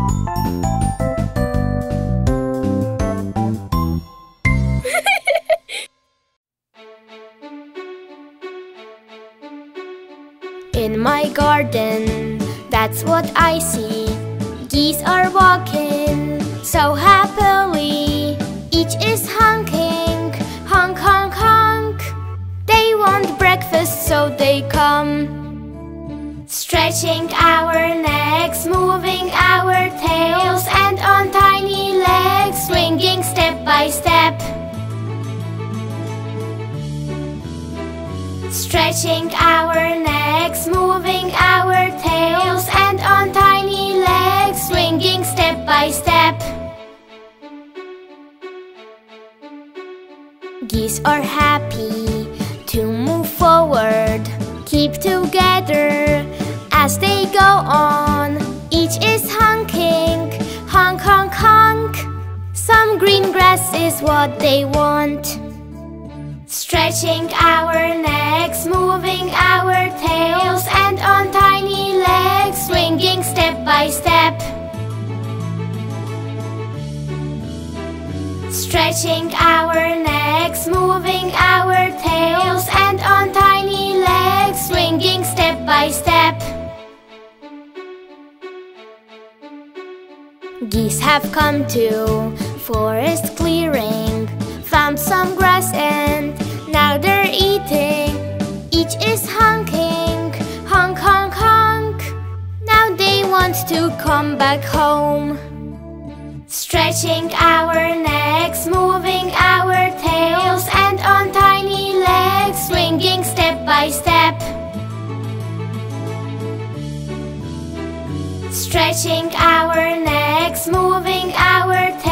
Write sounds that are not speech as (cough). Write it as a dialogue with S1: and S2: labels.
S1: (laughs) In my garden, that's what I see. Geese are walking so happily. Each is honking, honk, honk, honk. They want breakfast, so they come. Stretching our necks, moving our Stretching our necks, moving our tails And on tiny legs, swinging step by step. Geese are happy to move forward Keep together as they go on. Each is honking, honk, honk, honk. Some green grass is what they want. Stretching our necks, moving our tails And on tiny legs, swinging step by step. Stretching our necks, moving our tails And on tiny legs, swinging step by step. Geese have come to forest clearing is honking, honk, honk, honk Now they want to come back home. Stretching our necks, moving our tails And on tiny legs, swinging step by step. Stretching our necks, moving our tails